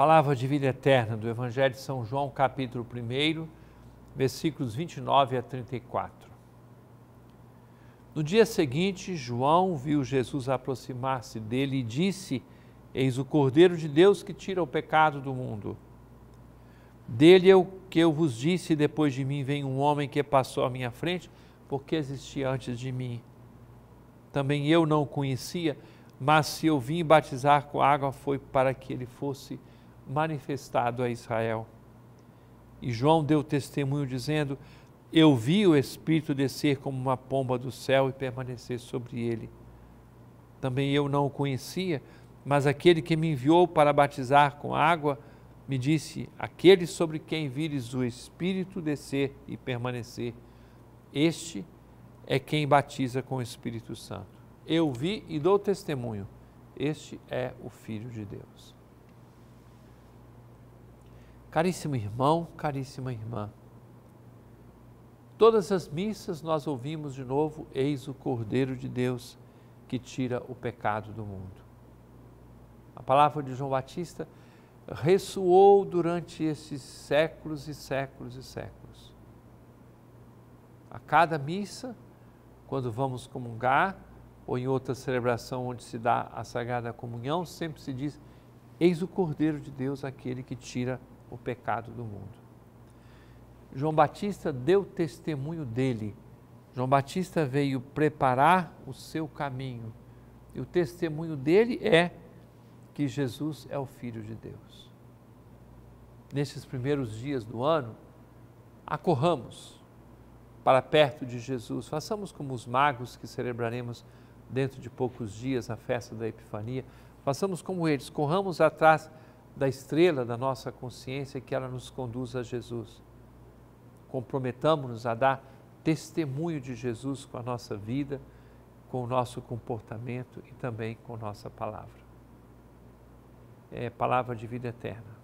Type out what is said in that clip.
Palavra de vida eterna do Evangelho de São João, capítulo 1, versículos 29 a 34. No dia seguinte, João viu Jesus aproximar-se dele e disse: Eis o Cordeiro de Deus que tira o pecado do mundo. Dele é o que eu vos disse: depois de mim vem um homem que passou à minha frente, porque existia antes de mim. Também eu não o conhecia, mas se eu vim batizar com água foi para que ele fosse manifestado a Israel. E João deu testemunho dizendo: Eu vi o Espírito descer como uma pomba do céu e permanecer sobre ele. Também eu não o conhecia, mas aquele que me enviou para batizar com água me disse: Aquele sobre quem vires o Espírito descer e permanecer, este é quem batiza com o Espírito Santo. Eu vi e dou testemunho: este é o Filho de Deus. Caríssimo irmão, caríssima irmã, todas as missas nós ouvimos de novo: Eis o Cordeiro de Deus que tira o pecado do mundo. A palavra de João Batista ressoou durante esses séculos e séculos e séculos. A cada missa, quando vamos comungar, ou em outra celebração onde se dá a Sagrada Comunhão, sempre se diz: Eis o Cordeiro de Deus, aquele que tira o pecado do mundo. João Batista deu testemunho dele. João Batista veio preparar o seu caminho. E o testemunho dele é que Jesus é o Filho de Deus. Nesses primeiros dias do ano, acorramos para perto de Jesus, façamos como os magos que celebraremos dentro de poucos dias a festa da Epifania, façamos como eles, corramos atrás da estrela da nossa consciência que ela nos conduz a Jesus. Comprometamos-nos a dar testemunho de Jesus com a nossa vida, com o nosso comportamento e também com nossa palavra. É palavra de vida eterna.